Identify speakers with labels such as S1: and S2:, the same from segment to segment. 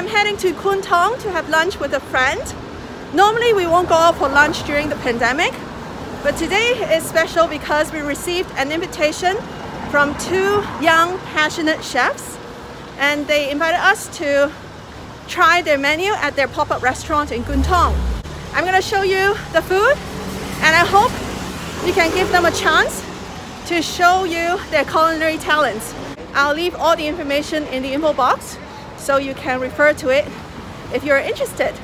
S1: I'm heading to Kwun Tong to have lunch with a friend. Normally we won't go out for lunch during the pandemic, but today is special because we received an invitation from two young passionate chefs and they invited us to try their menu at their pop-up restaurant in Kwun Tong. I'm gonna show you the food and I hope you can give them a chance to show you their culinary talents. I'll leave all the information in the info box so you can refer to it if you're interested.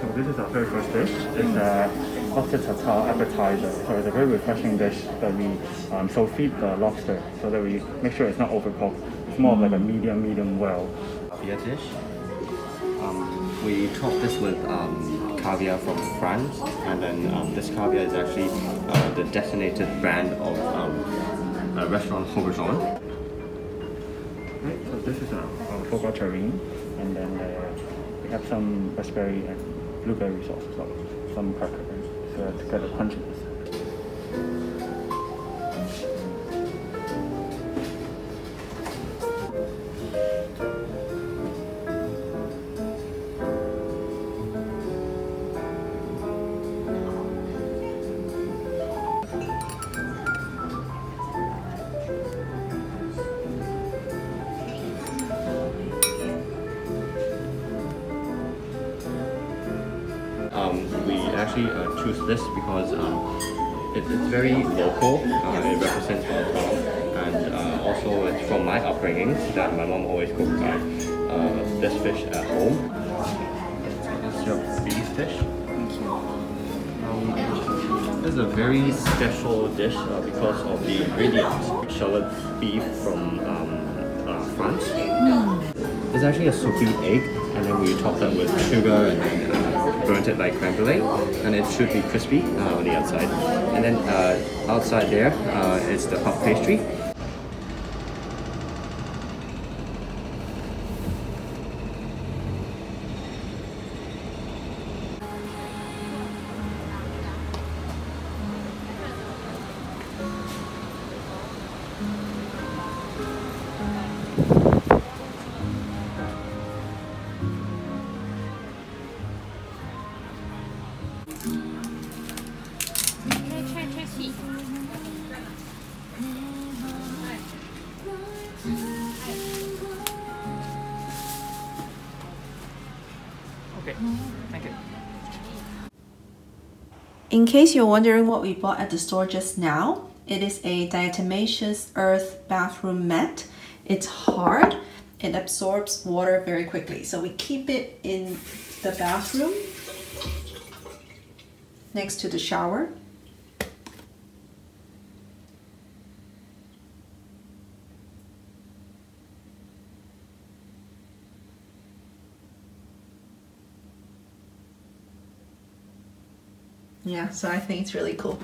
S2: So this is our very first dish. It's a lobster tartare appetizer. So it's a very refreshing dish that we um, sous vide the lobster so that we make sure it's not overcooked. It's more of like a medium, medium well.
S3: caviar dish. Um, we top this with um, caviar from France, and then um, this caviar is actually uh, the designated brand of um, uh, restaurant Horizon.
S2: Right, so this is our, our foie gras terrine, and then uh, we have some raspberry and blueberry sauce so some cracker, so to get the crunchiness.
S3: Choose this because um, it, it's very local. Uh, it represents Hong and uh, also it's from my upbringing that my mom always cooked uh, this fish at home. This is your beef dish. Um, this is a very special dish uh, because of the ingredients. Charolais beef from um, uh, France. It's actually a soupy egg, and then we top that with sugar and then uh, burnt like creme brulee, and it should be crispy uh, on the outside. And then uh, outside there uh, is the puff pastry.
S1: In case you're wondering what we bought at the store just now, it is a diatomaceous earth bathroom mat. It's hard, it absorbs water very quickly. So we keep it in the bathroom next to the shower. Yeah, so I think it's really cool.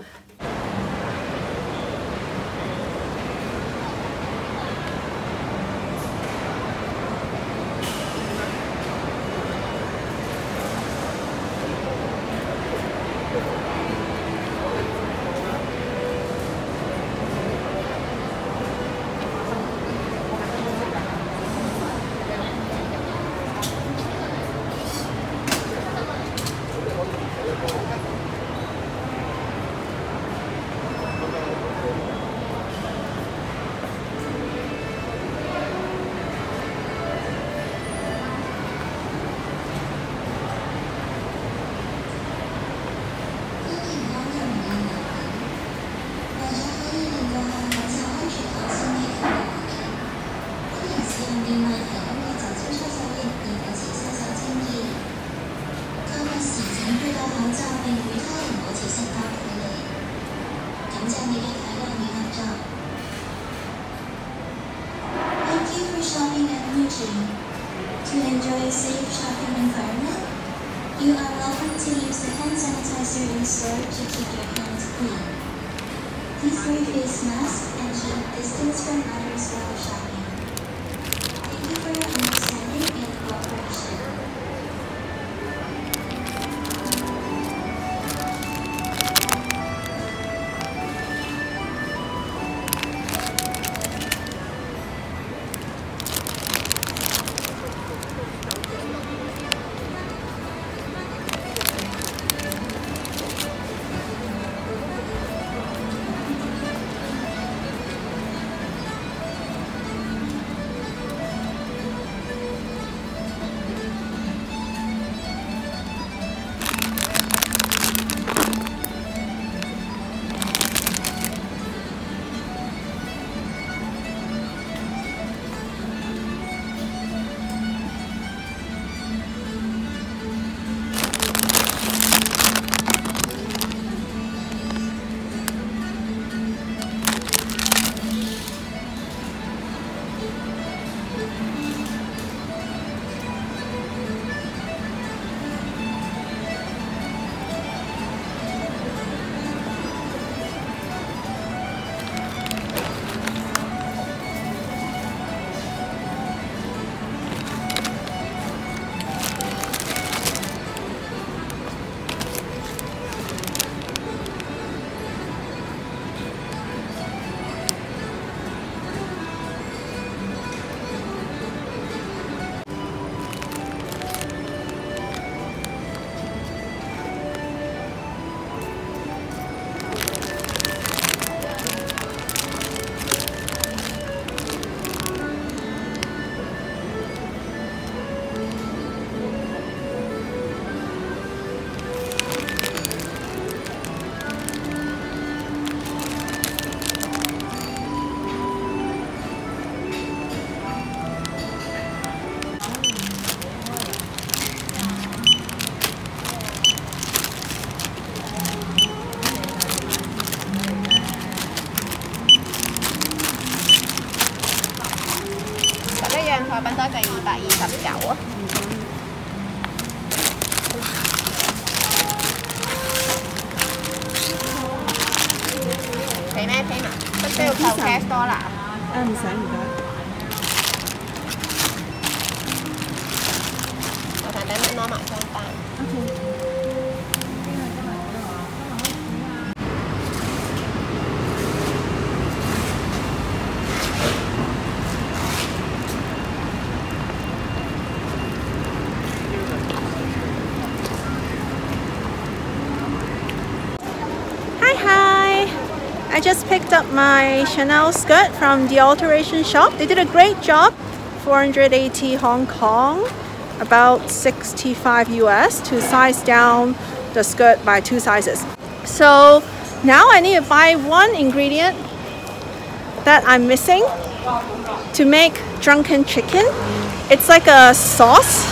S4: To enjoy a safe shopping environment, you are welcome to use the hand sanitizer in store to keep your hands clean. Please wear face masks and keep distance from others while shopping.
S5: Cash 多啦。
S6: 誒唔使唔該。I just picked up my Chanel skirt from the alteration shop. They did a great job. 480 Hong Kong, about 65 US to size down the skirt by two sizes. So now I need to buy one ingredient that I'm missing to make drunken chicken. It's like a sauce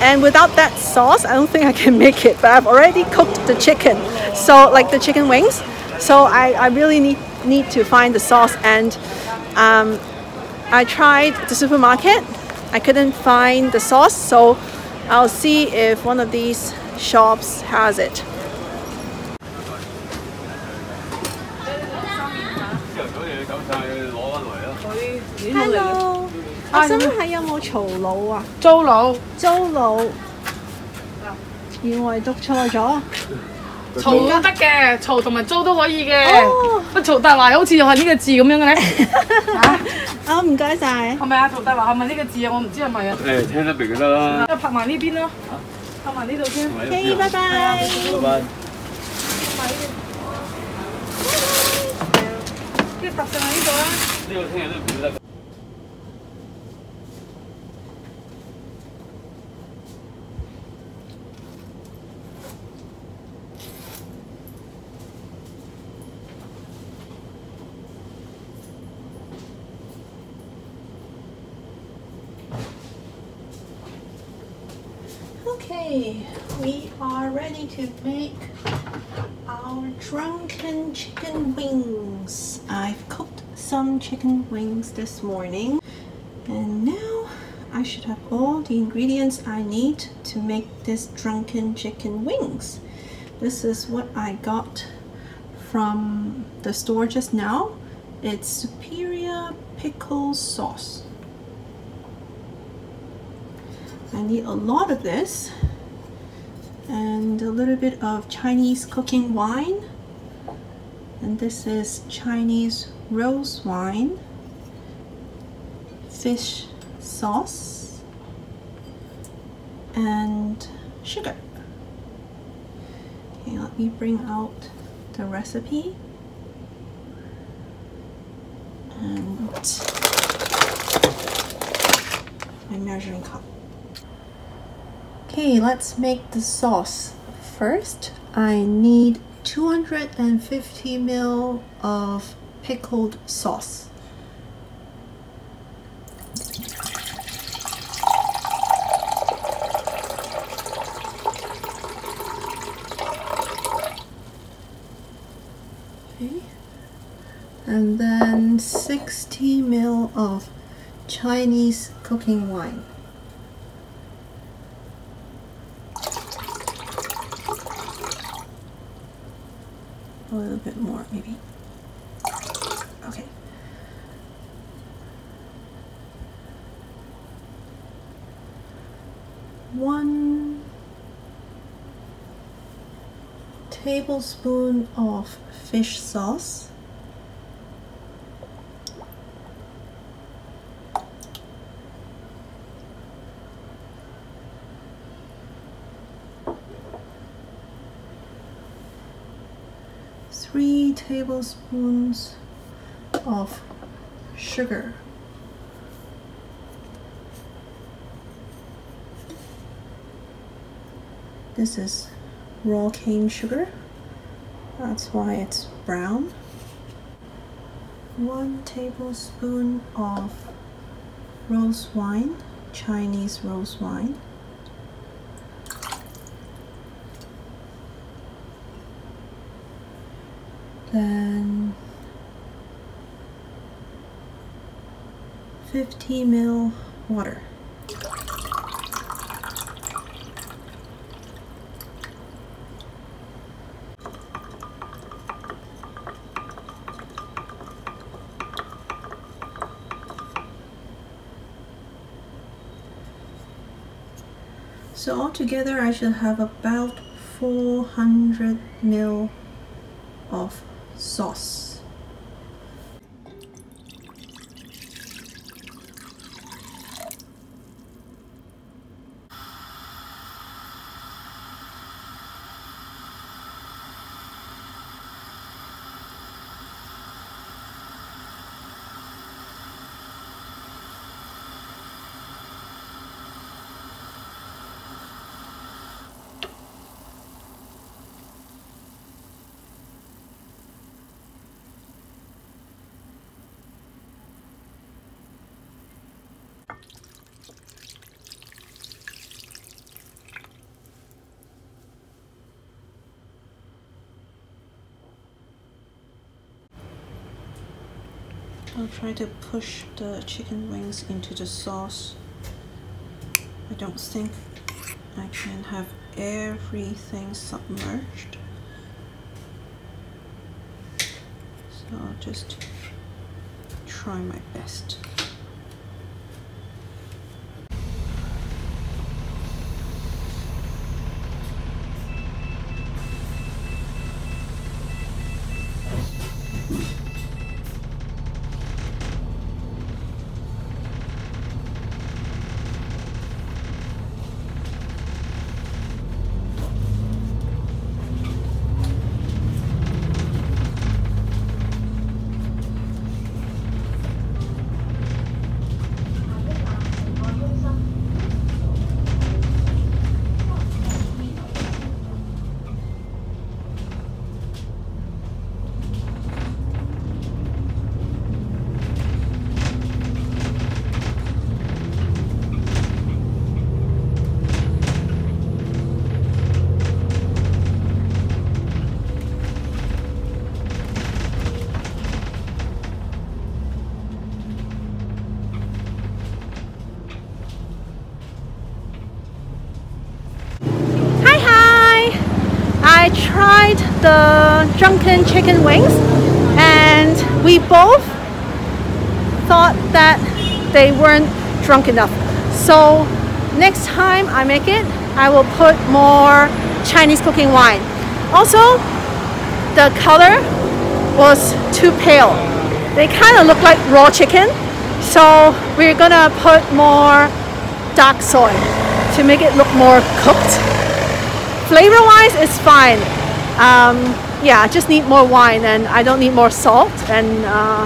S6: and without that sauce I don't think I can make it but I've already cooked the chicken so like the chicken wings so I, I really need need to find the sauce and um, I tried the supermarket I couldn't find the sauce so I'll see if one of these shops has it Hello 我想问下有冇曹佬啊？
S7: 租佬
S6: 租佬，原来读错咗。
S7: 嘈都得嘅，嘈同埋租都可以嘅。
S6: 哦
S7: 乜曹大華好似又係呢個字咁樣嘅咧？嚇
S6: 啊，唔該晒。
S7: 係咪啊？曹大華係咪呢個字啊？我唔知係咪啊。
S1: 誒聽得明就得啦。
S7: 啊拍埋呢邊咯，拍埋呢度先。
S6: OK，拜拜。
S1: 拜拜。
S7: 跟住搭上嚟呢度啦。
S1: 呢個聽日都唔得。
S6: Okay, we are ready to make our drunken chicken wings. I've cooked some chicken wings this morning, and now I should have all the ingredients I need to make this drunken chicken wings. This is what I got from the store just now. It's Superior Pickle Sauce. I need a lot of this and a little bit of Chinese cooking wine. And this is Chinese rose wine, fish sauce, and sugar. Okay, let me bring out the recipe. And my measuring cup. Okay, let's make the sauce. First, I need 250 ml of pickled sauce. And then 60 ml of Chinese cooking wine. A little bit more maybe. Okay. One tablespoon of fish sauce three tablespoons of sugar. This is raw cane sugar. That's why it's brown. One tablespoon of rose wine, Chinese rose wine. Then 50 ml
S1: water. So altogether I should have about 400 ml of sauce. I'll try to push the chicken wings into the sauce. I don't think I can have everything submerged. So I'll just try my best. The drunken chicken wings and we both thought that they weren't drunk enough. So next time I make it, I will put more Chinese cooking wine. Also, the color was too pale. They kind of look like raw chicken. So we're gonna put more dark soy to make it look more cooked. Flavor wise, it's fine. Um, yeah, I just need more wine and I don't need more salt. And uh,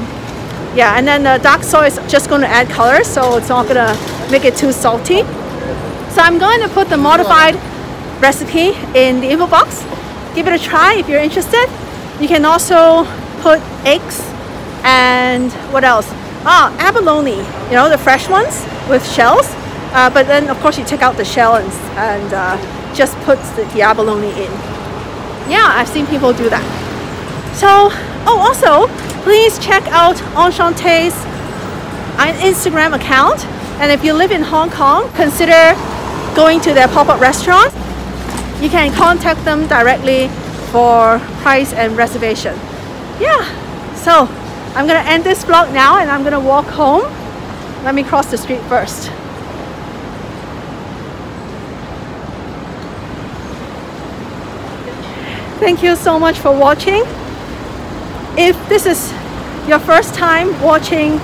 S1: yeah, and then the dark soy is just going to add color, so it's not going to make it too salty. So I'm going to put the modified recipe in the info box. Give it a try if you're interested. You can also put eggs and what else? Ah, abalone, you know, the fresh ones with shells. Uh, but then, of course, you take out the shell and, and uh, just put the, the abalone in. Yeah, I've seen people do that. So, oh, also, please check out Enchanté's uh, Instagram account. And if you live in Hong Kong, consider going to their pop-up restaurant. You can contact them directly for price and reservation. Yeah, so I'm gonna end this vlog now and I'm gonna walk home. Let me cross the street first. Thank you so much for watching. If this is your first time watching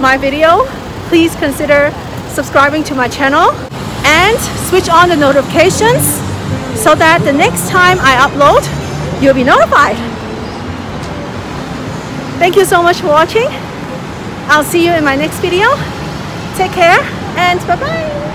S1: my video, please consider subscribing to my channel and switch on the notifications so that the next time I upload, you'll be notified. Thank you so much for watching. I'll see you in my next video. Take care and bye-bye.